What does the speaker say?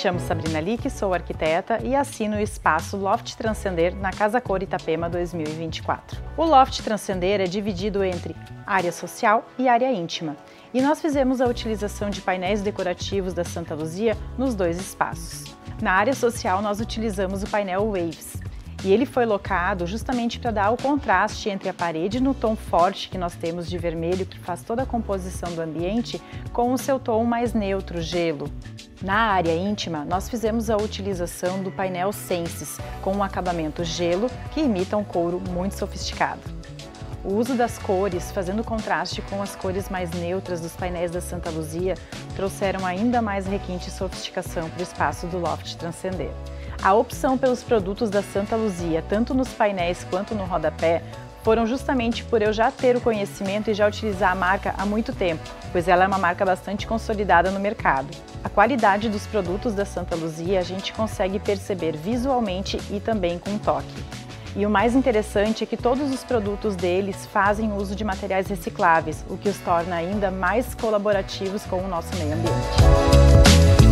chamo Sabrina Lick, sou arquiteta e assino o espaço Loft Transcender na Casa Cor Itapema 2024. O Loft Transcender é dividido entre área social e área íntima, e nós fizemos a utilização de painéis decorativos da Santa Luzia nos dois espaços. Na área social, nós utilizamos o painel Waves, e ele foi locado justamente para dar o contraste entre a parede no tom forte que nós temos de vermelho, que faz toda a composição do ambiente, com o seu tom mais neutro, gelo. Na área íntima, nós fizemos a utilização do painel Senses, com um acabamento gelo que imita um couro muito sofisticado. O uso das cores, fazendo contraste com as cores mais neutras dos painéis da Santa Luzia, trouxeram ainda mais requinte e sofisticação para o espaço do Loft Transcender. A opção pelos produtos da Santa Luzia, tanto nos painéis quanto no rodapé, foram justamente por eu já ter o conhecimento e já utilizar a marca há muito tempo, pois ela é uma marca bastante consolidada no mercado. A qualidade dos produtos da Santa Luzia a gente consegue perceber visualmente e também com toque. E o mais interessante é que todos os produtos deles fazem uso de materiais recicláveis, o que os torna ainda mais colaborativos com o nosso meio ambiente.